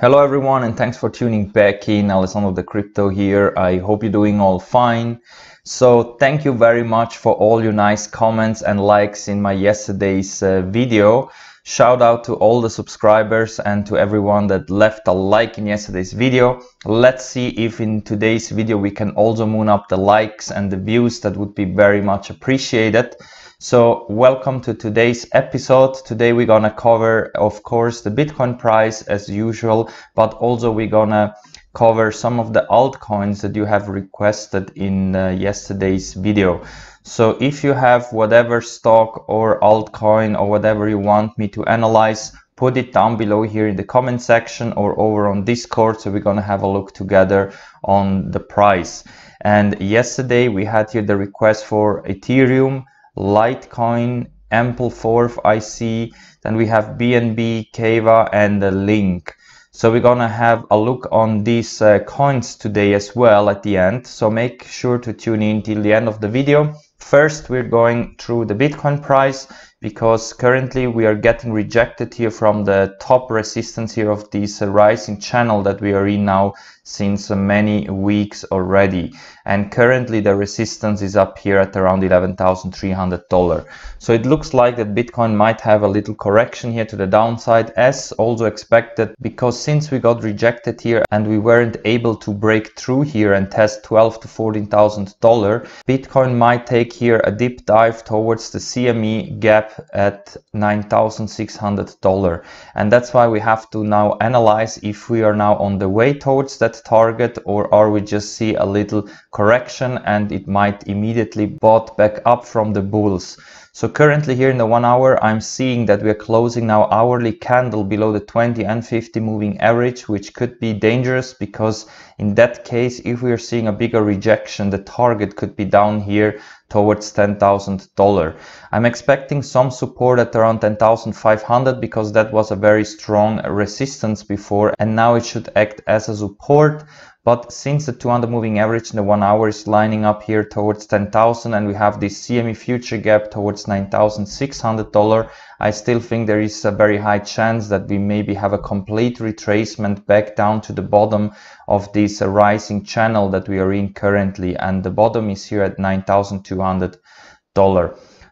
Hello everyone and thanks for tuning back in. Alessandro De Crypto here. I hope you're doing all fine. So thank you very much for all your nice comments and likes in my yesterday's uh, video. Shout out to all the subscribers and to everyone that left a like in yesterday's video. Let's see if in today's video we can also moon up the likes and the views. That would be very much appreciated. So welcome to today's episode. Today we're gonna cover, of course, the Bitcoin price as usual, but also we're gonna cover some of the altcoins that you have requested in uh, yesterday's video. So if you have whatever stock or altcoin or whatever you want me to analyze, put it down below here in the comment section or over on Discord. So we're gonna have a look together on the price. And yesterday we had here the request for Ethereum, Litecoin, Ampleforth IC, then we have BNB, Kava and the Link. So we're gonna have a look on these uh, coins today as well at the end. So make sure to tune in till the end of the video. First, we're going through the Bitcoin price because currently we are getting rejected here from the top resistance here of this uh, rising channel that we are in now since many weeks already. And currently the resistance is up here at around $11,300 so it looks like that Bitcoin might have a little correction here to the downside as also expected because since we got rejected here and we weren't able to break through here and test 12 to $14,000 Bitcoin might take here a deep dive towards the CME gap at $9,600 and that's why we have to now analyze if we are now on the way towards that target or are we just see a little correction and it might immediately bought back up from the bulls. So currently here in the one hour, I'm seeing that we are closing now hourly candle below the 20 and 50 moving average, which could be dangerous because in that case, if we are seeing a bigger rejection, the target could be down here towards $10,000. I'm expecting some support at around 10,500 because that was a very strong resistance before and now it should act as a support but since the 200 moving average in the one hour is lining up here towards 10,000 and we have this CME future gap towards $9,600, I still think there is a very high chance that we maybe have a complete retracement back down to the bottom of this uh, rising channel that we are in currently. And the bottom is here at $9,200.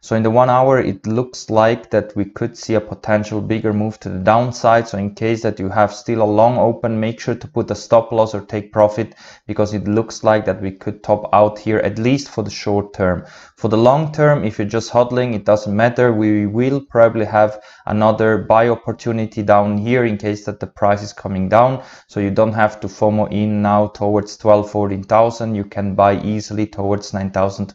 So in the one hour, it looks like that we could see a potential bigger move to the downside. So in case that you have still a long open, make sure to put a stop loss or take profit because it looks like that we could top out here at least for the short term. For the long term, if you're just hodling, it doesn't matter. We will probably have another buy opportunity down here in case that the price is coming down. So you don't have to FOMO in now towards 12, 14,000. You can buy easily towards 9,000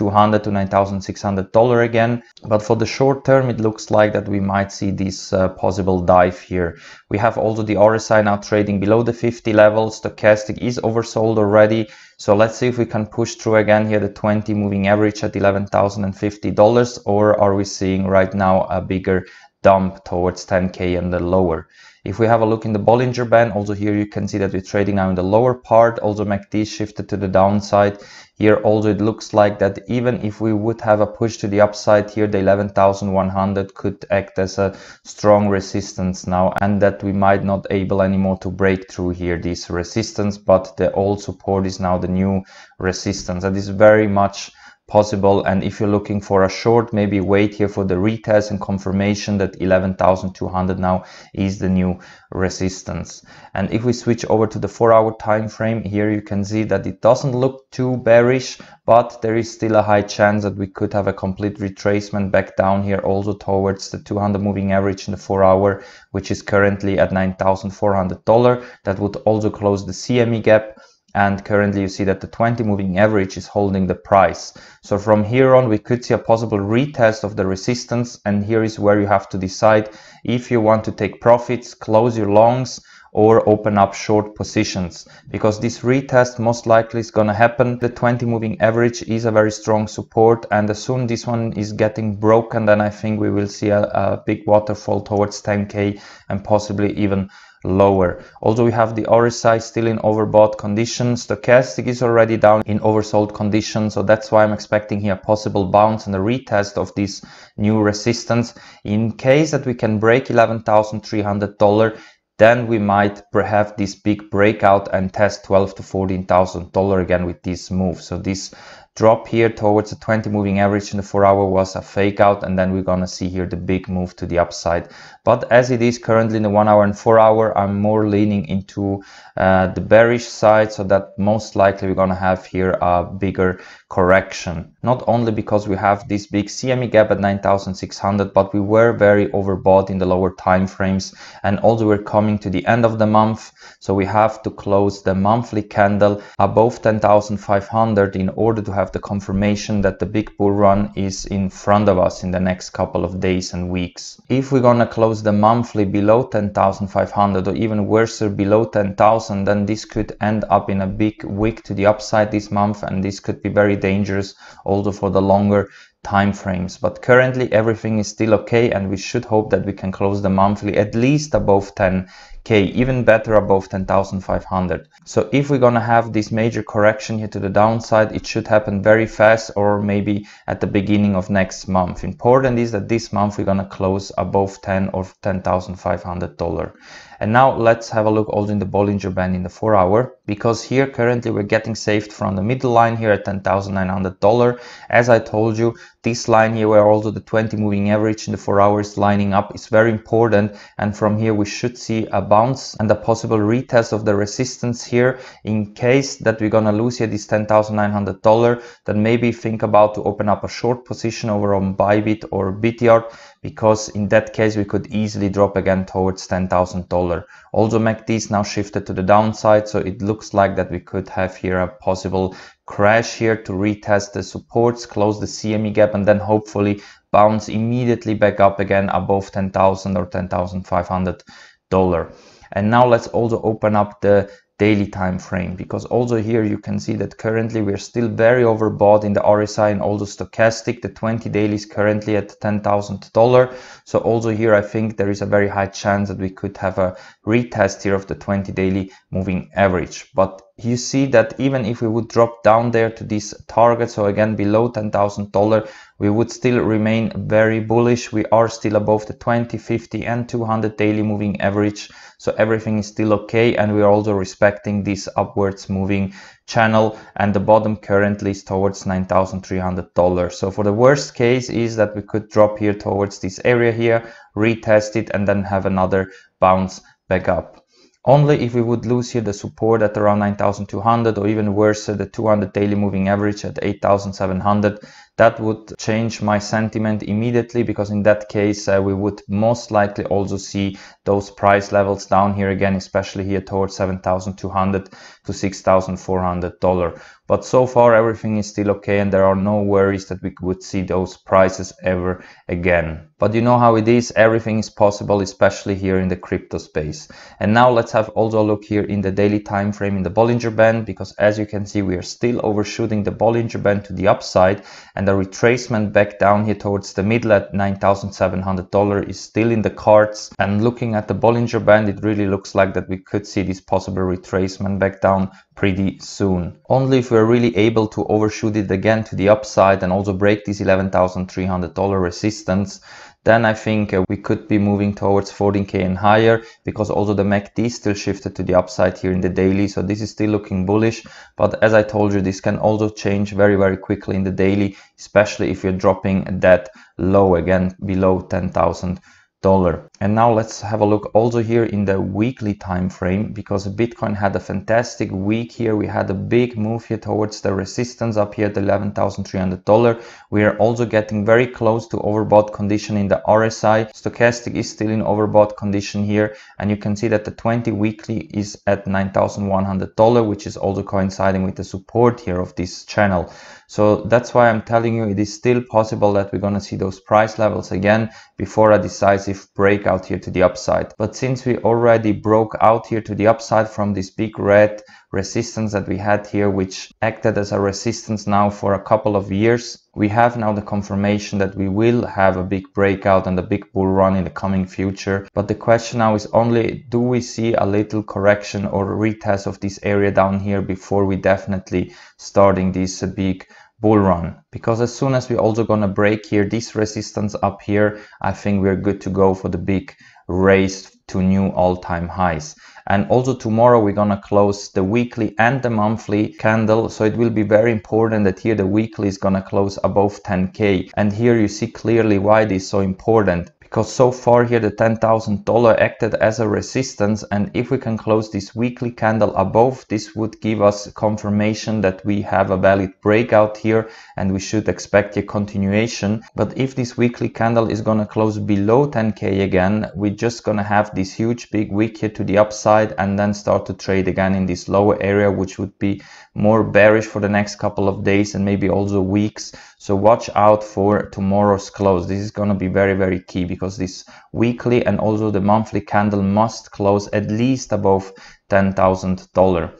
200 to 9600 dollar again. But for the short term it looks like that we might see this uh, possible dive here. We have also the RSI now trading below the 50 level. Stochastic is oversold already. So let's see if we can push through again here the 20 moving average at 11,050 dollars or are we seeing right now a bigger dump towards 10k and the lower if we have a look in the Bollinger Band, also here you can see that we're trading now in the lower part, also MACD shifted to the downside. Here also it looks like that even if we would have a push to the upside here, the 11,100 could act as a strong resistance now and that we might not able anymore to break through here this resistance, but the old support is now the new resistance. That is very much possible. And if you're looking for a short maybe wait here for the retest and confirmation that 11,200 now is the new resistance. And if we switch over to the four hour time frame here you can see that it doesn't look too bearish but there is still a high chance that we could have a complete retracement back down here also towards the 200 moving average in the four hour which is currently at $9,400 that would also close the CME gap and currently you see that the 20 moving average is holding the price. So from here on we could see a possible retest of the resistance and here is where you have to decide if you want to take profits, close your longs or open up short positions because this retest most likely is going to happen. The 20 moving average is a very strong support and as soon this one is getting broken then I think we will see a, a big waterfall towards 10k and possibly even lower. Also, we have the RSI still in overbought conditions. Stochastic is already down in oversold conditions. So that's why I'm expecting here a possible bounce and a retest of this new resistance. In case that we can break $11,300, then we might have this big breakout and test 12 to 14,000 dollar again with this move. So this drop here towards the 20 moving average in the 4 hour was a fake out and then we're gonna see here the big move to the upside. But as it is currently in the 1 hour and 4 hour I'm more leaning into uh, the bearish side so that most likely we're gonna have here a bigger correction. Not only because we have this big CME gap at 9600 but we were very overbought in the lower time frames and also we're coming to the end of the month so we have to close the monthly candle above 10,500 in order to have the confirmation that the big bull run is in front of us in the next couple of days and weeks. If we're gonna close the monthly below 10,500 or even worse below 10,000 then this could end up in a big wick to the upside this month and this could be very dangerous also for the longer time frames but currently everything is still okay and we should hope that we can close the monthly at least above 10 k even better above 10,500 so if we're gonna have this major correction here to the downside it should happen very fast or maybe at the beginning of next month. Important is that this month we're gonna close above 10 or 10,500 dollar and now let's have a look also in the Bollinger Band in the 4 hour because here currently we're getting saved from the middle line here at $10,900. As I told you, this line here where also the 20 moving average in the 4 hours lining up is very important and from here we should see a bounce and a possible retest of the resistance here in case that we're gonna lose here this $10,900 then maybe think about to open up a short position over on Bybit or Bityard because in that case we could easily drop again towards $10,000. Also MACD is now shifted to the downside so it looks like that we could have here a possible crash here to retest the supports, close the CME gap and then hopefully bounce immediately back up again above 10,000 or 10,500 dollar. And now let's also open up the daily time frame because also here you can see that currently we're still very overbought in the RSI and also stochastic. The 20 daily is currently at $10,000 so also here I think there is a very high chance that we could have a retest here of the 20 daily moving average. But you see that even if we would drop down there to this target so again below $10,000 we would still remain very bullish. We are still above the 20 50 and 200 daily moving average so everything is still okay and we are also respecting this upwards moving channel and the bottom currently is towards $9,300 so for the worst case is that we could drop here towards this area here retest it and then have another bounce back up only if we would lose here the support at around 9200 or even worse uh, the 200 daily moving average at 8700 that would change my sentiment immediately because in that case uh, we would most likely also see those price levels down here again especially here towards 7200 to 6400 dollar but so far everything is still okay and there are no worries that we would see those prices ever again. But you know how it is everything is possible especially here in the crypto space. And now let's have also a look here in the daily time frame in the bollinger band because as you can see we are still overshooting the bollinger band to the upside and the retracement back down here towards the middle at $9,700 is still in the cards. And looking at the Bollinger Band, it really looks like that we could see this possible retracement back down pretty soon. Only if we're really able to overshoot it again to the upside and also break this $11,300 resistance, then I think uh, we could be moving towards 14k and higher because also the MACD still shifted to the upside here in the daily. So this is still looking bullish but as I told you this can also change very very quickly in the daily especially if you're dropping that low again below 10,000 dollar. And now let's have a look also here in the weekly time frame because Bitcoin had a fantastic week here. We had a big move here towards the resistance up here at $11,300. We are also getting very close to overbought condition in the RSI. Stochastic is still in overbought condition here and you can see that the 20 weekly is at $9,100 which is also coinciding with the support here of this channel. So that's why I'm telling you it is still possible that we're going to see those price levels again before a decisive breakout here to the upside. But since we already broke out here to the upside from this big red resistance that we had here, which acted as a resistance now for a couple of years, we have now the confirmation that we will have a big breakout and a big bull run in the coming future. But the question now is only, do we see a little correction or retest of this area down here before we definitely starting this big bull run. Because as soon as we're also gonna break here this resistance up here I think we're good to go for the big race to new all-time highs. And also tomorrow we're gonna close the weekly and the monthly candle. So it will be very important that here the weekly is gonna close above 10k and here you see clearly why it is so important because so far here the $10,000 acted as a resistance and if we can close this weekly candle above this would give us confirmation that we have a valid breakout here and we should expect a continuation but if this weekly candle is gonna close below 10k again we're just gonna have this huge big wick here to the upside and then start to trade again in this lower area which would be more bearish for the next couple of days and maybe also weeks so watch out for tomorrow's close. This is going to be very, very key because this weekly and also the monthly candle must close at least above $10,000.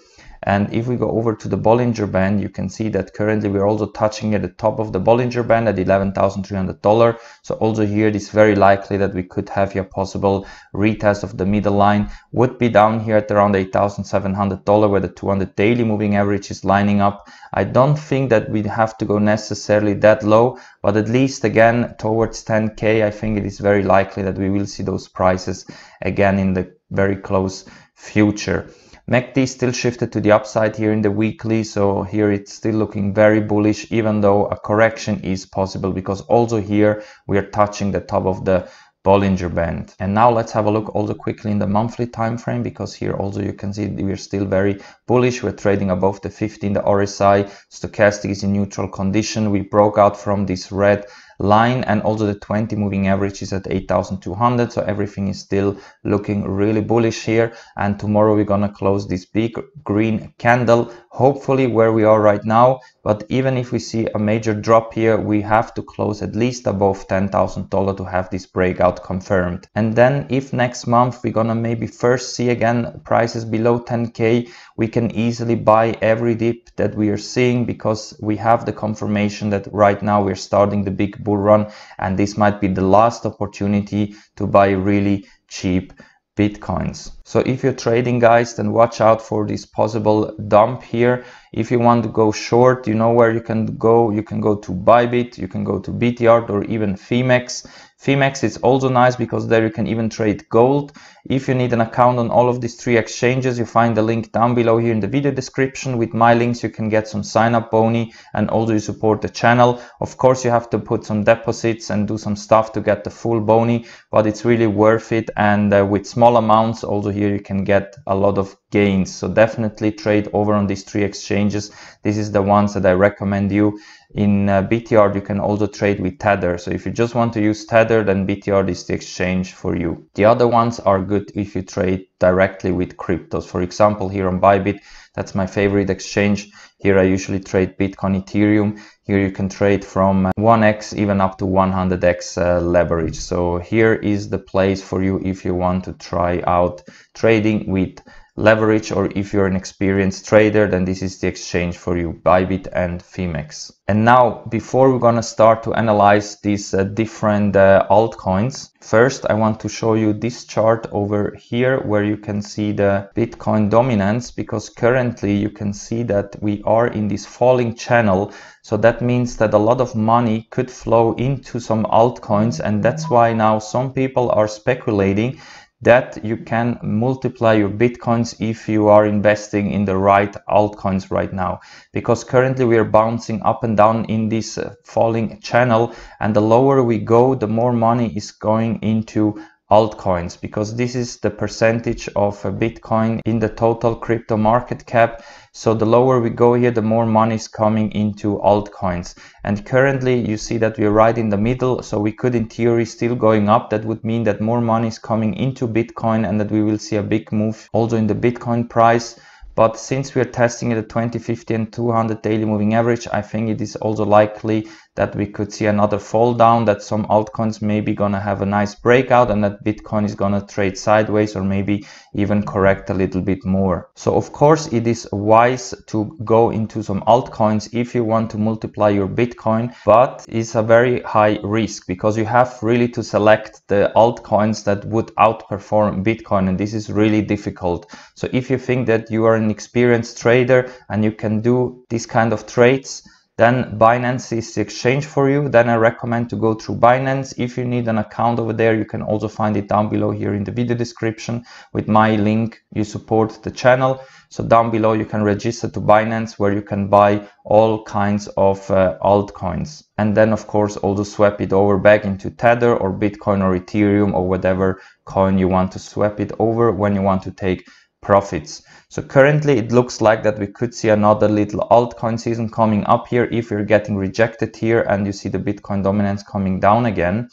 And if we go over to the Bollinger Band, you can see that currently we're also touching at the top of the Bollinger Band at $11,300. So also here, it is very likely that we could have a possible retest of the middle line would be down here at around $8,700 where the 200 daily moving average is lining up. I don't think that we have to go necessarily that low, but at least again towards 10K, I think it is very likely that we will see those prices again in the very close future. MACD still shifted to the upside here in the weekly, so here it's still looking very bullish, even though a correction is possible because also here we are touching the top of the Bollinger Band. And now let's have a look also quickly in the monthly time frame because here also you can see we're still very bullish. We're trading above the 50 the RSI. Stochastic is in neutral condition. We broke out from this red line and also the 20 moving average is at 8200 so everything is still looking really bullish here. And tomorrow we're gonna close this big green candle hopefully where we are right now. But even if we see a major drop here we have to close at least above $10,000 to have this breakout confirmed. And then if next month we're gonna maybe first see again prices below 10k we can easily buy every dip that we are seeing because we have the confirmation that right now we're starting the big bull run and this might be the last opportunity to buy really cheap bitcoins. So if you're trading guys then watch out for this possible dump here. If you want to go short you know where you can go. You can go to bybit you can go to Bityard or even phemex phemex is also nice because there you can even trade gold if you need an account on all of these three exchanges, you find the link down below here in the video description. With my links, you can get some sign up boni and also you support the channel. Of course, you have to put some deposits and do some stuff to get the full boni, but it's really worth it. And uh, with small amounts, also here you can get a lot of gains. So definitely trade over on these three exchanges. This is the ones that I recommend you. In uh, Bityard, you can also trade with Tether. So if you just want to use Tether, then Bityard is the exchange for you. The other ones are good if you trade directly with cryptos. For example, here on Bybit, that's my favorite exchange. Here I usually trade Bitcoin, Ethereum. Here you can trade from 1x even up to 100x uh, leverage. So here is the place for you if you want to try out trading with leverage or if you're an experienced trader then this is the exchange for you Bybit and Phemex. And now before we're gonna start to analyze these uh, different uh, altcoins first I want to show you this chart over here where you can see the Bitcoin dominance because currently you can see that we are in this falling channel so that means that a lot of money could flow into some altcoins and that's why now some people are speculating that you can multiply your bitcoins if you are investing in the right altcoins right now. Because currently we are bouncing up and down in this uh, falling channel and the lower we go the more money is going into altcoins. Because this is the percentage of bitcoin in the total crypto market cap so the lower we go here, the more money is coming into altcoins. And currently you see that we're right in the middle. So we could in theory still going up. That would mean that more money is coming into Bitcoin and that we will see a big move also in the Bitcoin price. But since we are testing at a 20, 50 and 200 daily moving average, I think it is also likely that we could see another fall down, that some altcoins maybe gonna have a nice breakout and that Bitcoin is gonna trade sideways or maybe even correct a little bit more. So of course it is wise to go into some altcoins if you want to multiply your Bitcoin, but it's a very high risk because you have really to select the altcoins that would outperform Bitcoin and this is really difficult. So if you think that you are an experienced trader and you can do this kind of trades, then Binance is the exchange for you. Then I recommend to go through Binance. If you need an account over there, you can also find it down below here in the video description with my link. You support the channel. So down below you can register to Binance where you can buy all kinds of uh, altcoins. And then of course also swap it over back into Tether or Bitcoin or Ethereum or whatever coin you want to swap it over when you want to take profits. So currently it looks like that we could see another little altcoin season coming up here if you're getting rejected here and you see the Bitcoin dominance coming down again.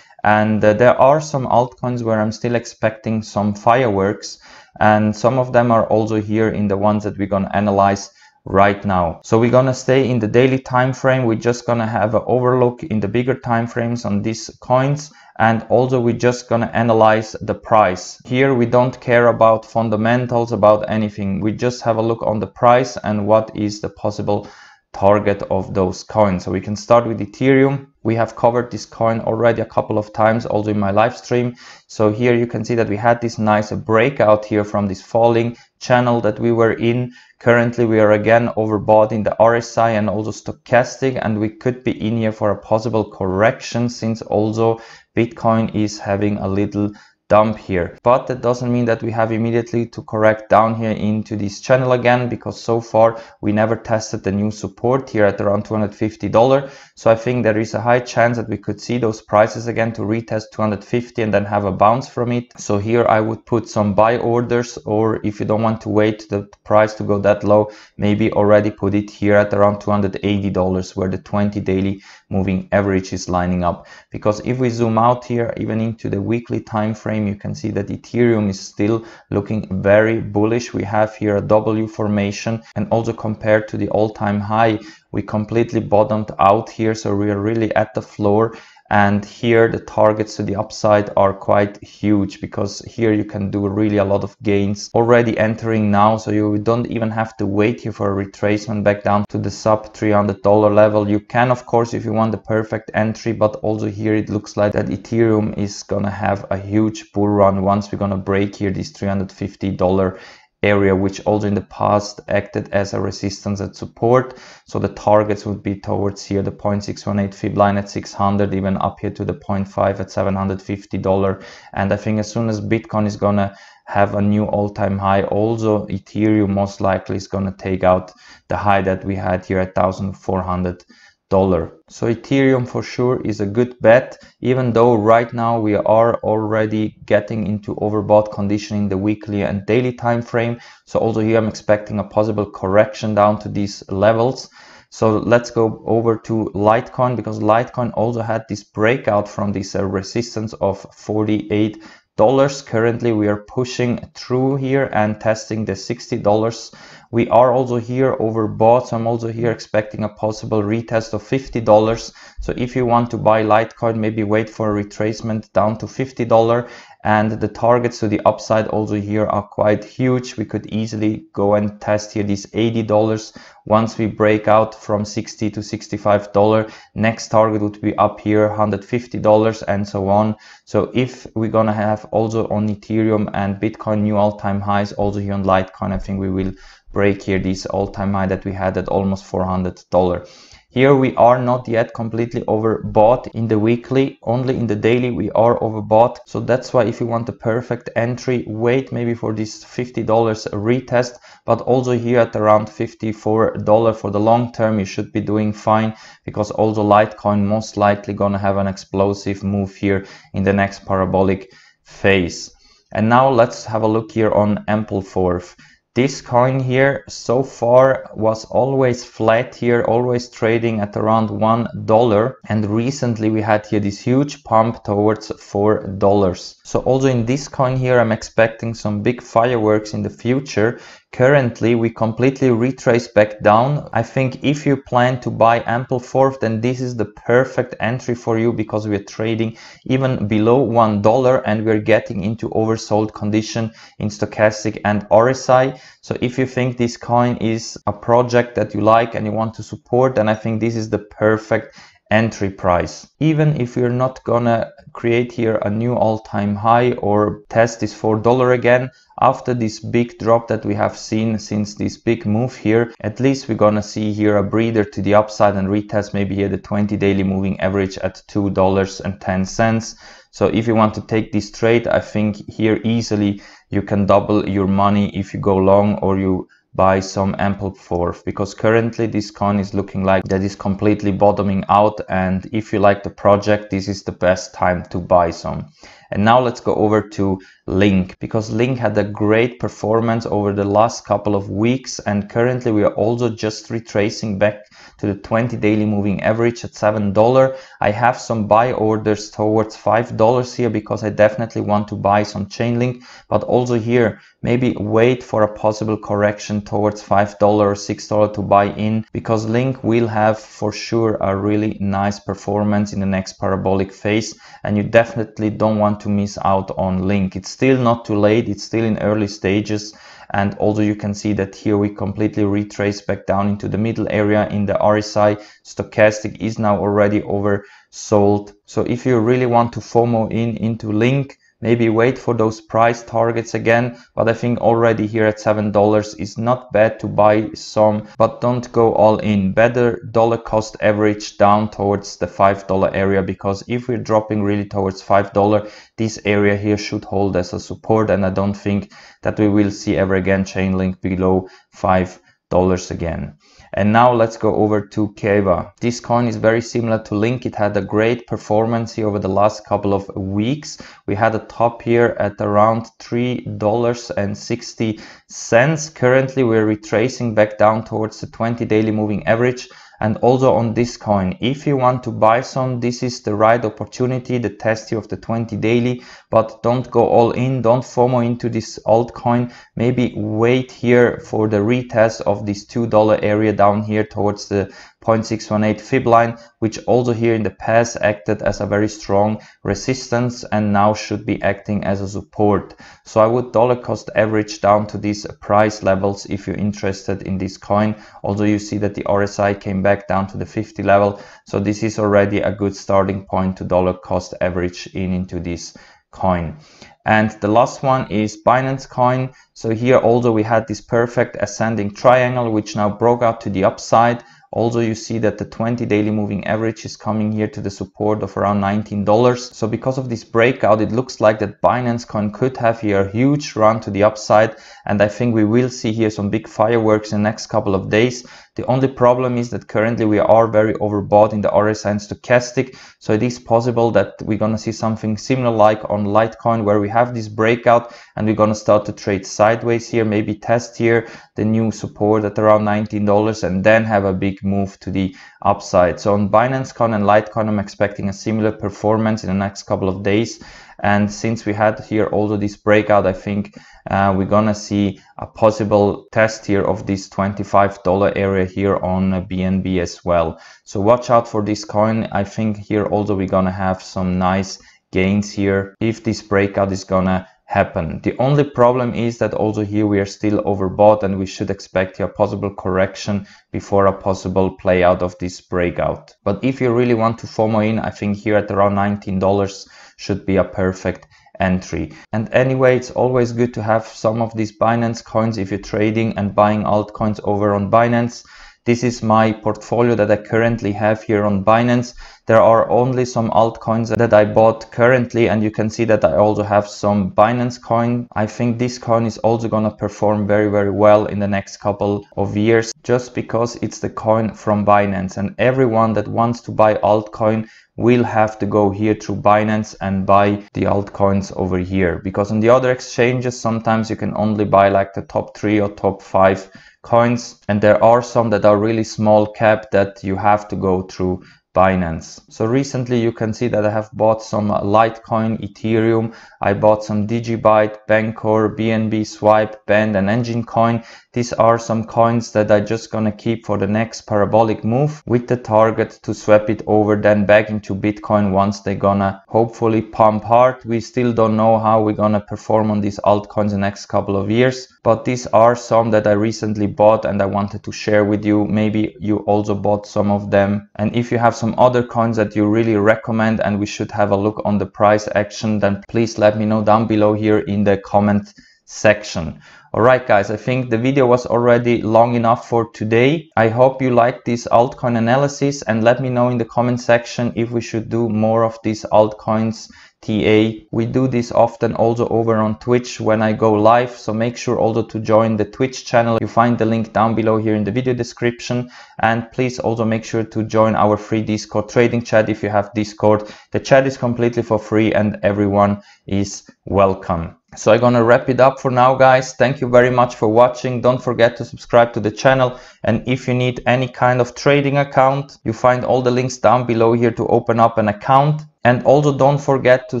And uh, there are some altcoins where I'm still expecting some fireworks and some of them are also here in the ones that we're going to analyze right now. So we're gonna stay in the daily time frame. We're just gonna have an overlook in the bigger time frames on these coins and also we're just gonna analyze the price. Here we don't care about fundamentals, about anything. We just have a look on the price and what is the possible target of those coins. So we can start with Ethereum. We have covered this coin already a couple of times also in my live stream. So here you can see that we had this nice breakout here from this falling channel that we were in. Currently we are again overbought in the RSI and also stochastic and we could be in here for a possible correction since also Bitcoin is having a little dump here. But that doesn't mean that we have immediately to correct down here into this channel again because so far we never tested the new support here at around 250 dollar so i think there is a high chance that we could see those prices again to retest 250 and then have a bounce from it. So here i would put some buy orders or if you don't want to wait the price to go that low maybe already put it here at around 280 dollars where the 20 daily moving average is lining up. Because if we zoom out here even into the weekly time frame you can see that Ethereum is still looking very bullish. We have here a W formation and also compared to the all-time high, we completely bottomed out here. So we are really at the floor and here the targets to the upside are quite huge because here you can do really a lot of gains already entering now. So you don't even have to wait here for a retracement back down to the sub 300 dollar level. You can of course if you want the perfect entry but also here it looks like that ethereum is gonna have a huge bull run once we're gonna break here this 350 dollar area which also in the past acted as a resistance and support. So the targets would be towards here the 0.618 fib line at 600 even up here to the 0.5 at 750 dollar. And i think as soon as bitcoin is gonna have a new all-time high also ethereum most likely is gonna take out the high that we had here at 1400 dollar. So Ethereum for sure is a good bet, even though right now we are already getting into overbought condition in the weekly and daily time frame. So also here I'm expecting a possible correction down to these levels. So let's go over to Litecoin because Litecoin also had this breakout from this uh, resistance of 48 dollars. Currently we are pushing through here and testing the 60 dollars we are also here overbought, so I'm also here expecting a possible retest of $50. So if you want to buy Litecoin, maybe wait for a retracement down to $50 and the targets to the upside also here are quite huge. We could easily go and test here these 80 dollars. Once we break out from 60 to 65 dollar next target would be up here 150 dollars and so on. So if we're gonna have also on ethereum and bitcoin new all-time highs also here on litecoin i think we will break here this all-time high that we had at almost 400 dollar here we are not yet completely overbought in the weekly only in the daily we are overbought. So that's why if you want the perfect entry wait maybe for this 50 dollars retest but also here at around 54 dollar for the long term you should be doing fine because also litecoin most likely gonna have an explosive move here in the next parabolic phase. And now let's have a look here on Ampleforth this coin here so far was always flat here always trading at around one dollar. And recently we had here this huge pump towards four dollars. So also in this coin here i'm expecting some big fireworks in the future Currently, we completely retrace back down. I think if you plan to buy Ampleforth, then this is the perfect entry for you because we are trading even below $1 and we're getting into oversold condition in stochastic and RSI. So if you think this coin is a project that you like and you want to support, then I think this is the perfect entry price. Even if we're not gonna create here a new all-time high or test this $4 again, after this big drop that we have seen since this big move here, at least we're gonna see here a breather to the upside and retest maybe here the 20 daily moving average at $2.10. So if you want to take this trade, I think here easily you can double your money if you go long or you buy some Ampleforth because currently this coin is looking like that is completely bottoming out and if you like the project this is the best time to buy some and now let's go over to Link because Link had a great performance over the last couple of weeks and currently we are also just retracing back to the 20 daily moving average at $7. I have some buy orders towards $5 here because I definitely want to buy some Chainlink but also here maybe wait for a possible correction towards $5 or $6 to buy in because Link will have for sure a really nice performance in the next parabolic phase and you definitely don't want to miss out on Link. It's still not too late, it's still in early stages and also you can see that here we completely retrace back down into the middle area in the RSI. Stochastic is now already oversold. So if you really want to FOMO in into Link, maybe wait for those price targets again but i think already here at seven dollars is not bad to buy some but don't go all in. Better dollar cost average down towards the five dollar area because if we're dropping really towards five dollar this area here should hold as a support and i don't think that we will see ever again Chainlink below five dollars again and now let's go over to Kava. This coin is very similar to Link. It had a great performance over the last couple of weeks. We had a top here at around $3.60. Currently, we're retracing back down towards the 20 daily moving average and also on this coin if you want to buy some this is the right opportunity the test of the 20 daily. But don't go all in don't FOMO into this altcoin. Maybe wait here for the retest of this two dollar area down here towards the 0.618 fib line, which also here in the past acted as a very strong resistance and now should be acting as a support. So I would dollar cost average down to these price levels if you're interested in this coin. Although you see that the RSI came back down to the 50 level. So this is already a good starting point to dollar cost average in into this coin. And the last one is Binance coin. So here also we had this perfect ascending triangle, which now broke out to the upside also, you see that the 20 daily moving average is coming here to the support of around $19. So because of this breakout, it looks like that Binance coin could have here a huge run to the upside. And I think we will see here some big fireworks in the next couple of days. The only problem is that currently we are very overbought in the RSI and stochastic. So it is possible that we're going to see something similar like on Litecoin where we have this breakout and we're going to start to trade sideways here, maybe test here the new support at around $19 and then have a big move to the upside. So on Binance Coin and Litecoin, I'm expecting a similar performance in the next couple of days. And since we had here also this breakout, I think uh, we're gonna see a possible test here of this $25 area here on BNB as well. So watch out for this coin. I think here also we're gonna have some nice gains here if this breakout is gonna happen. The only problem is that also here we are still overbought and we should expect a possible correction before a possible play out of this breakout. But if you really want to FOMO in, I think here at around $19 should be a perfect entry. And anyway, it's always good to have some of these Binance coins if you're trading and buying altcoins over on Binance. This is my portfolio that I currently have here on Binance. There are only some altcoins that I bought currently and you can see that I also have some Binance coin. I think this coin is also gonna perform very very well in the next couple of years just because it's the coin from Binance and everyone that wants to buy altcoin will have to go here through Binance and buy the altcoins over here because on the other exchanges sometimes you can only buy like the top three or top five coins and there are some that are really small cap that you have to go through Binance. So recently you can see that I have bought some Litecoin, Ethereum. I bought some Digibyte, Bancor, BNB, Swipe, Band and Enjin Coin. These are some coins that I just gonna keep for the next parabolic move with the target to swap it over then back into Bitcoin once they gonna hopefully pump hard. We still don't know how we're gonna perform on these altcoins in the next couple of years, but these are some that I recently bought and I wanted to share with you. Maybe you also bought some of them. And if you have some other coins that you really recommend and we should have a look on the price action, then please let me know down below here in the comment section. Alright guys, I think the video was already long enough for today. I hope you liked this altcoin analysis and let me know in the comment section if we should do more of these altcoins TA. We do this often also over on Twitch when I go live, so make sure also to join the Twitch channel. You find the link down below here in the video description. And please also make sure to join our free Discord trading chat if you have Discord. The chat is completely for free and everyone is welcome. So I'm gonna wrap it up for now guys. Thank you very much for watching. Don't forget to subscribe to the channel. And if you need any kind of trading account, you find all the links down below here to open up an account. And also don't forget to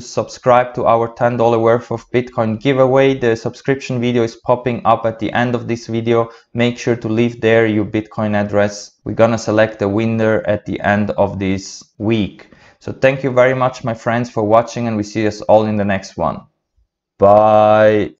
subscribe to our $10 worth of Bitcoin giveaway. The subscription video is popping up at the end of this video. Make sure to leave there your Bitcoin address. We're gonna select the winner at the end of this week. So thank you very much, my friends, for watching and we see us all in the next one. Bye.